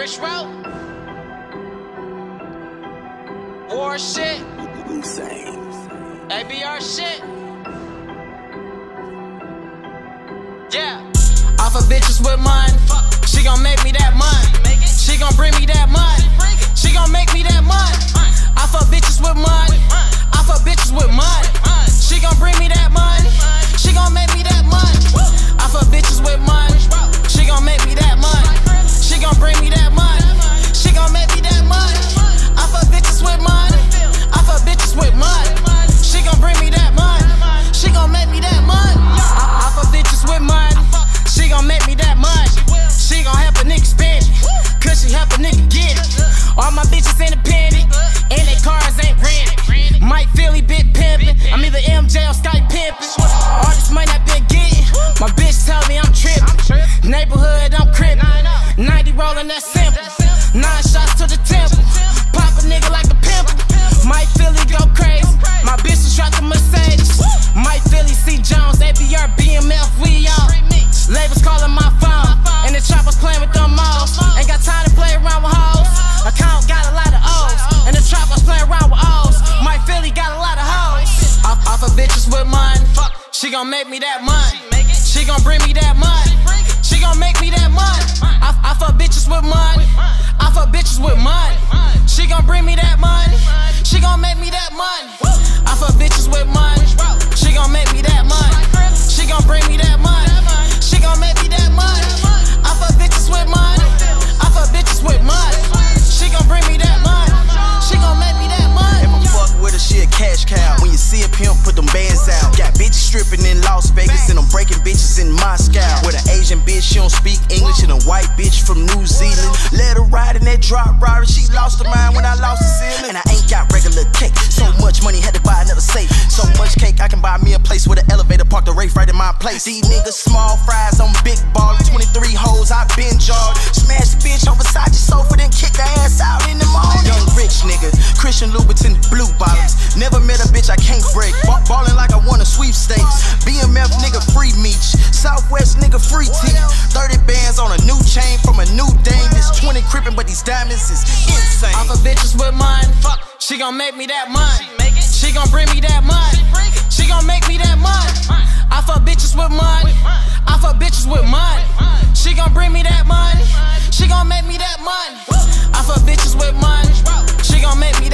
Rich Route. War shit. Insane. ABR shit. Yeah. Off of bitches with money. She gon' make me that money. She gon' bring me that money. She gon' make me that money. Off of bitches with money. Off of bitches with money. She gon' bring me that money. All this money I been getting. My bitch She gon' make me that money. She gon' bring me that money. She gon' make me that money. Off, off of bitches with money. Off of bitches with money. She gon' bring me that money. She gon' make me that money. Off of bitches with money. She gon' make me that money. She gon' bring me that money. She gon' make me that money. Off of bitches with money. Off of bitches with money. She gon' bring me that money. She gon' make me that money. If I fuck with her, she a cash cow. When you see a pimp, stripping in Las Vegas, and I'm breaking bitches in Moscow. With an Asian bitch, she don't speak English, and a white bitch from New Zealand. Let her ride in that drop Rari, she lost her mind when I lost the ceiling. And I ain't got regular cake, so much money had to buy another safe. So much cake, I can buy me a place with an elevator, park the Wraith right in my place. These niggas small fries, I'm big ballin'. 23 hoes, I been jarred. Smash bitch on Versace sofa, then Free tea. 30 bands on a new chain from a new dame. It's 20 crippin', but these diamonds is insane. Off of bitches with money. She gon' make me that money. She gon' bring me that money. She gon' make me that money. Off of bitches with money. Off of bitches with money. She gon' bring me that money. She gon' make me that money. Off of bitches with money. She gon' make me